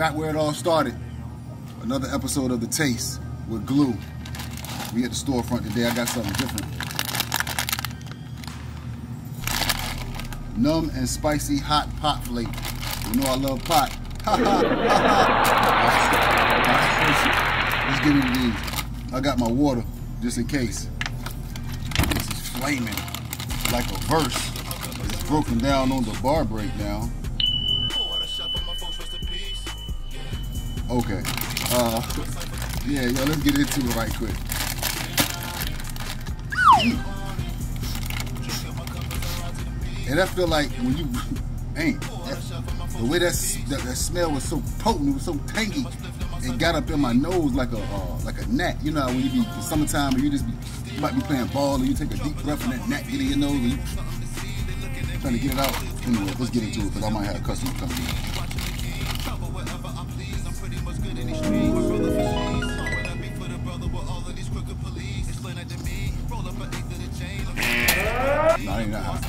back where it all started. Another episode of The Taste with Glue. We at the storefront today. I got something different. Numb and spicy hot pot flake. You know I love pot. Ha ha ha. Let's get into these. I got my water just in case. This is flaming like a verse. It's broken down on the bar breakdown. Okay. Uh, yeah, yo, let's get into it right quick. And I feel like when you ain't the way that, that, that smell was so potent, it was so tangy, it got up in my nose like a uh, like a gnat. You know when you be summertime and you just be you might be playing ball and you take a deep breath and that gnat get in your nose and you trying to get it out. Anyway, let's get into it because I might have a customer coming in. No, ain't that hot.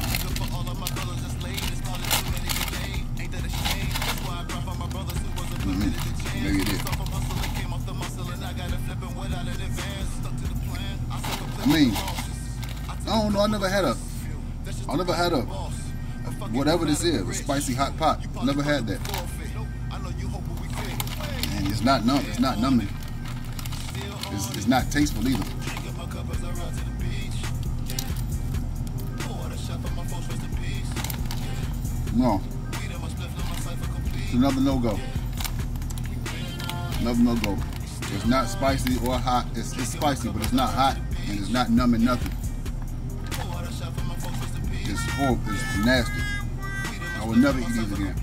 Mm-hmm. Maybe it is. I mean, I don't know. I never had a, I never had a, whatever this is, a spicy hot pot. Never had that. And it's not numb. It's not numbing. It's, it's not tasteful either. No. It's another no-go. Another no-go. It's not spicy or hot. It's, it's spicy, but it's not hot, and it's not numbing nothing. It's horrible. It's nasty. I will never eat these again.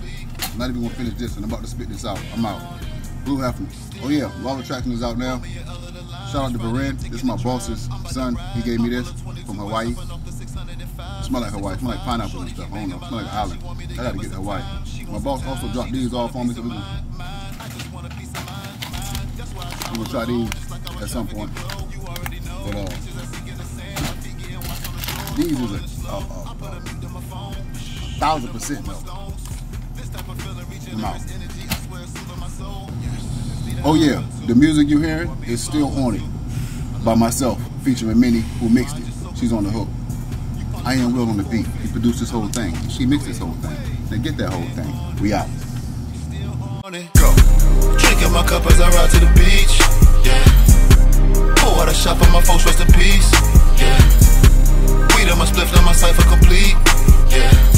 I'm not even gonna finish this, and I'm about to spit this out. I'm out. Glue Hefner. Oh yeah, Law of Attraction is out now. Shout out to Beren. This is my boss's son. He gave me this from Hawaii. Smell like Hawaii. Smell like pineapple and stuff. I don't know. Smell like an island. I gotta get Hawaii. My boss also dropped these off on me, so we're gonna, we're gonna try these at some point. But uh, these is a, a, a, a thousand percent no. Oh yeah, the music you hearing is still on it by myself, featuring Minnie, who mixed it. She's on the hook. iAmWill on the beat. He produced this whole thing. She mixed this whole thing. Now get that whole thing. We out. Go. Drinking my cup as I ride to the beach. Yeah. Pour out a shot for my folks, rest in peace. Yeah. Weed on my spliff, now my cipher complete. Yeah.